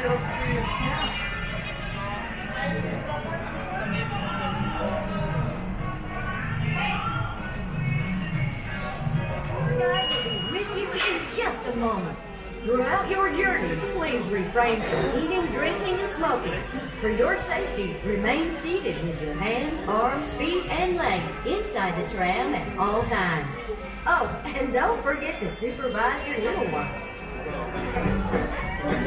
Guys, with you in just a moment. Throughout your journey, please refrain from eating, drinking, and smoking. For your safety, remain seated with your hands, arms, feet, and legs inside the tram at all times. Oh, and don't forget to supervise your little one.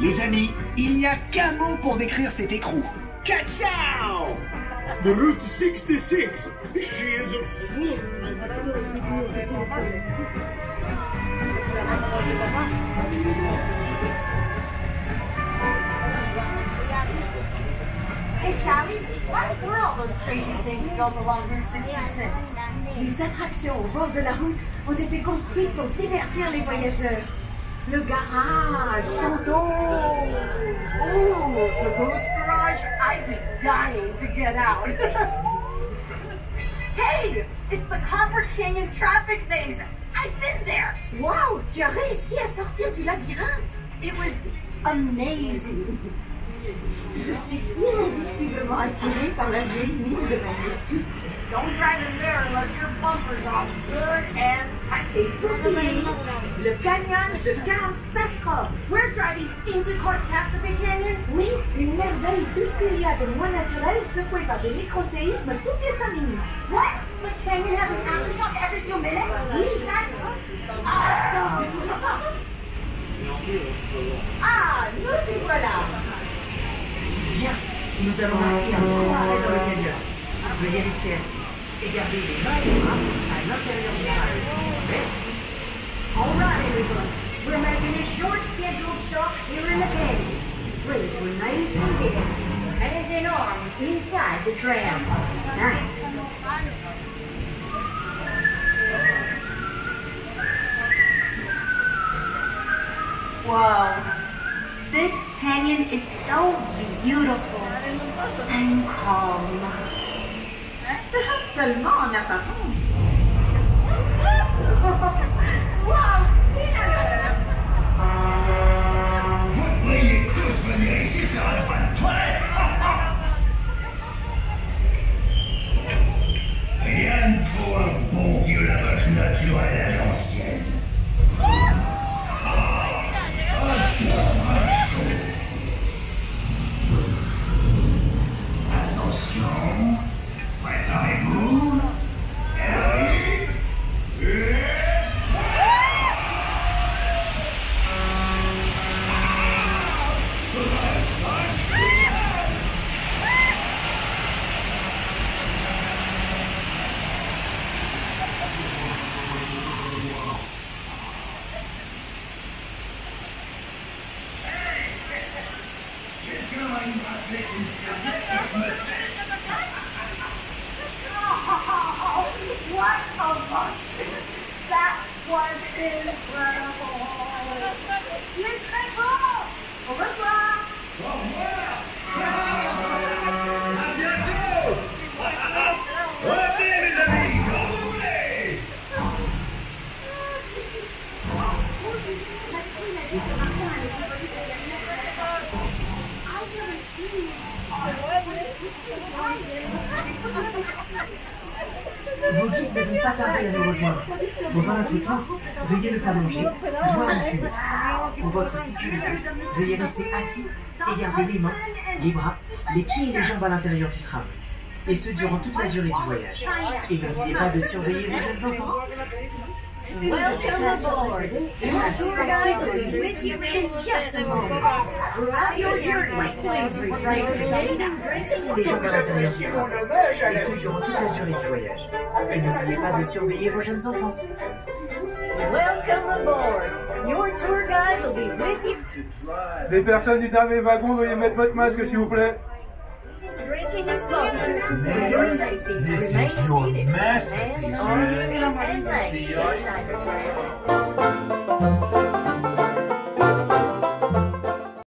Les amis, il n'y a qu'un mot pour décrire cet écrou. Ciao The Route 66 She is a fool Hey, Sally, what were all those crazy things built along Route 66? Les attractions au bord de la route ont été construites pour divertir les voyageurs. Le garage, tantôt. Oh, the ghost garage. I've been dying to get out. Hey, it's the Copper Canyon traffic maze. I've been there. wow, tu as réussi à sortir du labyrinthe. It was amazing. Je suis irrésistiblement attirée par la vieille mine de ma petite. Don't drive in there unless your bumper's on good and tight. Et pour finir, le canyon de Catastrophe. We're driving into Catastrophe Canyon. Oui, une merveille, tout ce qu'il y a de moins naturel secoué par des microséismes toutes les 5 minutes. What? The canyon has an aftershock every few minutes? Oui. That's awesome. Ah, nous y voilà. Nous allons marquer un grand arrêt dans le canyon. Veuillez rester assis et garder les mains et les bras à l'intérieur du. Merci. All right, everybody. We're making a short scheduled stop here in the canyon. Please remain seated. Hands and arms inside the tram. Thanks. Whoa. This canyon is so beautiful and calm. Seulement en apparence. wow! Vous devriez tous venir ici faire was incredible! Vos guides ne vont pas tarder à nous rejoindre. Pendant notre temps, veuillez ne pas manger, boire ou fumer. Pour votre sécurité, veuillez rester assis et garder les mains, les bras, les pieds et les jambes à l'intérieur du train. Et ce durant toute la durée du voyage. Et n'oubliez pas de surveiller vos jeunes enfants. Welcome aboard. Your tour guides will be with you in just a moment. Throughout your journey, please refrain from eating, drinking, Des gens and à l'intérieur du train, et ce durant toute la durée du voyage. Et n'oubliez pas de surveiller vos jeunes enfants. welcome aboard. Your tour guides will be with you, Les personnes du dernier wagon, veuillez mettre votre masque s'il vous plaît. And smoking. For your safety, remain seated. Hands, arms, feet, and legs inside the tram.